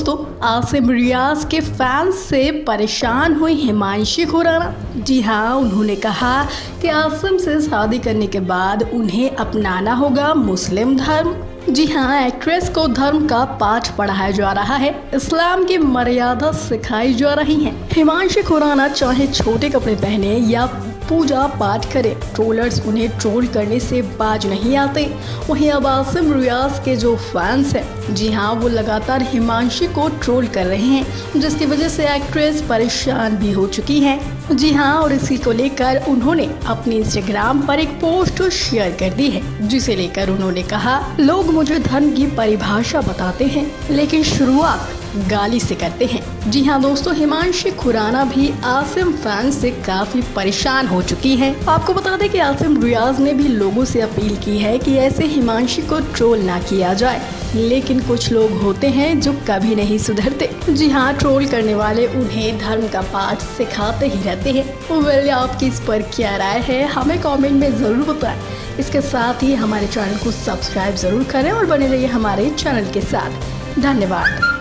दोस्तों, आसिम रियाज के फैंस से परेशान हुई हिमांशी खुराना। जी हाँ उन्होंने कहा कि आसिम से शादी करने के बाद उन्हें अपनाना होगा मुस्लिम धर्म। जी हाँ एक्ट्रेस को धर्म का पाठ पढ़ाया जा रहा है, इस्लाम की मर्यादा सिखाई जा रही है। हिमांशी खुराना चाहे छोटे कपड़े पहने या पूजा पाठ करें। ट्रोलर्स उन्हें ट्रोल करने से बाज नहीं आते। वहीं अब आसिम रियाज के जो फैंस हैं, जी हाँ वो लगातार हिमांशी को ट्रोल कर रहे हैं, जिसकी वजह से एक्ट्रेस परेशान भी हो चुकी हैं। जी हाँ और इसी को लेकर उन्होंने अपने इंस्टाग्राम पर एक पोस्ट शेयर कर दी है, जिसे लेकर उन्होंने कहा, लोग मुझे धर्म की परिभाषा बताते हैं, लेकिन शुरुआत गाली से करते हैं। जी हाँ दोस्तों, हिमांशी खुराना भी आसिम फ़ैन से काफ़ी परेशान हो चुकी है। आपको बता दें कि आसिम रियाज ने भी लोगों से अपील की है कि ऐसे हिमांशी को ट्रोल ना किया जाए। लेकिन कुछ लोग होते हैं जो कभी नहीं सुधरते। जी हाँ ट्रोल करने वाले उन्हें धर्म का पाठ सिखाते ही रहते हैं। वेल, आपकी इस पर क्या राय है? हमें कमेंट में ज़रूर बताएँ। इसके साथ ही हमारे चैनल को सब्सक्राइब ज़रूर करें और बने रहिए हमारे चैनल के साथ। धन्यवाद।